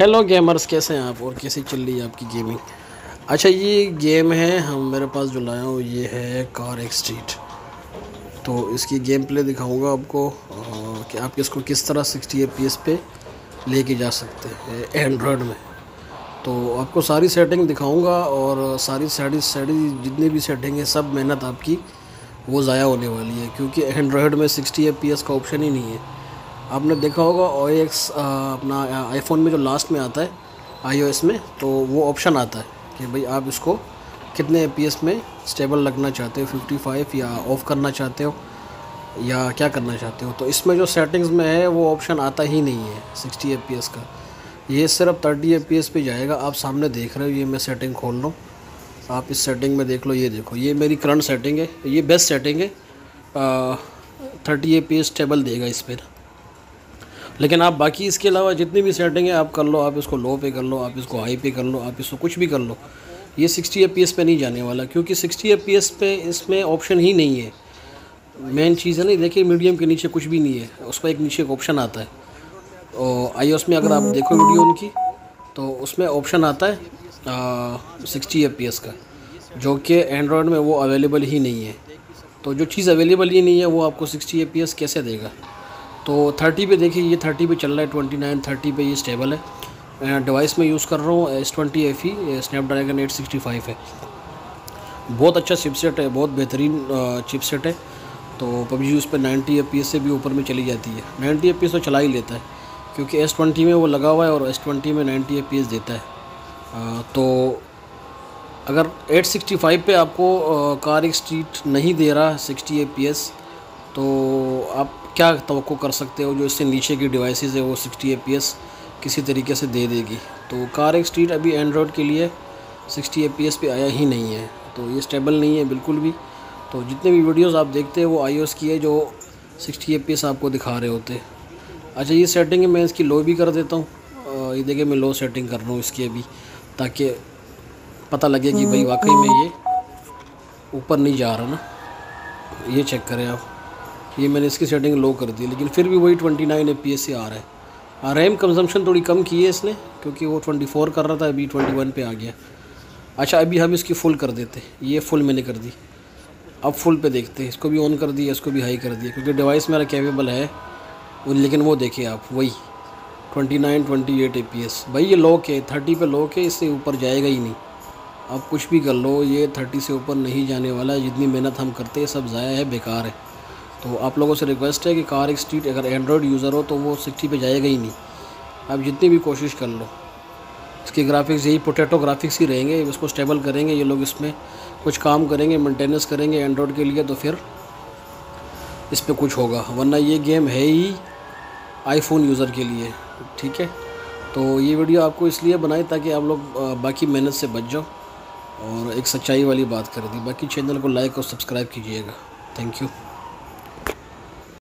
Hello gamers कैसे हैं आप और कैसे चल रही है आपकी गेमिंग अच्छा ये गेम है, हम मेरे पास जो लाया हूँ, ये है कार एक स्ट्रीट तो इसकी गेम प्ले दिखाऊँगा आपको कि आप इसको किस तरह 60 एफ़ पे लेके जा सकते हैं एंड्रॉयड में। तो आपको सारी सेटिंग दिखाऊँगा और सारी सारी सारी जितनी भी सेटिंग है, सब मेहनत आपकी वो ज़ाया होने वाली है, क्योंकि एंड्रॉयड में 60 एफ़ का ऑप्शन ही नहीं है। आपने देखा होगा ओ एक्स अपना आईफोन में जो लास्ट में आता है आई में तो वो ऑप्शन आता है कि भाई आप इसको कितने ए में स्टेबल लगना चाहते हो 55 या ऑफ़ करना चाहते हो, या क्या करना चाहते हो? तो इसमें जो सेटिंग्स में है, वो ऑप्शन आता ही नहीं है 60 एफ़ का। ये सिर्फ़ 30 एफ़ पे जाएगा। आप सामने देख रहे हो, ये मैं सेटिंग खोल रहा हूँ। आप इस सेटिंग में देख लो, ये देखो। ये मेरी करंट सेटिंग है, ये बेस्ट सेटिंग है। Thirty A P S stable देगा इस पर लेकिन आप बाकी इसके अलावा जितनी भी सेटिंग है, आप कर लो, आप इसको लो पे कर लो, आप इसको हाई पे कर लो, आप इसको कुछ भी कर लो। ये 60 एफ़ पे नहीं जाने वाला, क्योंकि 60 एफ़ पे इसमें ऑप्शन ही नहीं है। मेन चीज़ है ना, देखिए मीडियम के नीचे कुछ भी नहीं है, उसका एक नीचे एक ऑप्शन आता है। और आई में अगर आप देखो वीडियो उनकी तो उसमें ऑप्शन आता है सिक्सटी एफ़ का, जो कि एंड्रॉयड में वो अवेलेबल ही नहीं है। तो जो चीज़ अवेलेबल ही नहीं है, वो आपको सिक्सटी एफ़ कैसे देगा? तो थर्टी पे देखिए ये थर्टी पे चल रहा है ट्वेंटी नाइन थर्टी पे ये स्टेबल है। डिवाइस में यूज़ कर रहा हूँ S twenty F E Snapdragon eight sixty five है। बहुत अच्छा चिपसेट है बहुत बेहतरीन चिपसेट है। तो पबजी उस पर नाइन्टी एफ़ से भी ऊपर में चली जाती है। नाइन्टी एफ़ तो चला ही लेता है क्योंकि एस ट्वेंटी में वो लगा हुआ है और एस ट्वेंटी में नाइन्टी एफ़ देता है। आ, तो अगर एट सिक्सटी फाइव पर आपको कार एक स्ट्रीट नहीं दे रहा सिक्सटी एफ़ तो आप क्या तो कर सकते हो जो इससे नीचे की डिवाइसेस है वो 60 ए किसी तरीके से दे देगी। तो कार एक स्ट्रीट अभी एंड्रॉयड के लिए 60 ए पे आया ही नहीं है। तो ये स्टेबल नहीं है बिल्कुल भी। तो जितने भी वीडियोस आप देखते हैं वो आई की है जो 60 ए आपको दिखा रहे होते अच्छा ये सेटिंग है मैं इसकी लो भी कर देता हूँ। ये देखिए मैं लो सेटिंग कर रहा हूँ इसकी अभी ताकि पता लगे कि भाई वाकई में ये ऊपर नहीं जा रहा ना। ये चेक करें आप। ये मैंने इसकी सेटिंग लो कर दी, लेकिन फिर भी वही twenty nine A P S से आ रहा है। रैम कंजम्पशन थोड़ी कम की है इसने, क्योंकि वो ट्वेंटी फोर कर रहा था, अभी ट्वेंटी वन पे आ गया। अच्छा अभी हम इसकी फुल कर देते ये फुल मैंने कर दी। अब फुल पे देखते हैं। इसको भी ऑन कर दिया, इसको भी हाई कर दिया, क्योंकि डिवाइस मेरा कैपेबल है। लेकिन वो देखिए आप, वही। Twenty nine twenty eight A P S भाई, ये लॉक है थर्टी पे लॉक है इससे ऊपर जाएगा ही नहीं। आप कुछ भी कर लो, ये थर्टी से ऊपर नहीं जाने वाला। जितनी मेहनत हम करते हैं, सब ज़ाया है, बेकार है। तो आप लोगों से रिक्वेस्ट है कि कार एक स्ट्रीट अगर एंड्रॉयड यूज़र हो तो वो सिक्सटी पे जाएगा ही नहीं। आप जितनी भी कोशिश कर लो। इसके ग्राफिक्स यही पोटैटो ग्राफिक्स ही रहेंगे इसको स्टेबल करेंगे, ये लोग इसमें कुछ काम करेंगे मेंटेनेंस करेंगे एंड्रॉयड के लिए तो फिर इस पर कुछ होगा। वरना ये गेम है ही आईफोन यूज़र के लिए, ठीक है? तो ये वीडियो आपको इसलिए बनाई ताकि आप लोग बाकी मेहनत से बच जाओ और एक सच्चाई वाली बात कर दी। बाकी चैनल को लाइक और सब्सक्राइब कीजिएगा। Thank you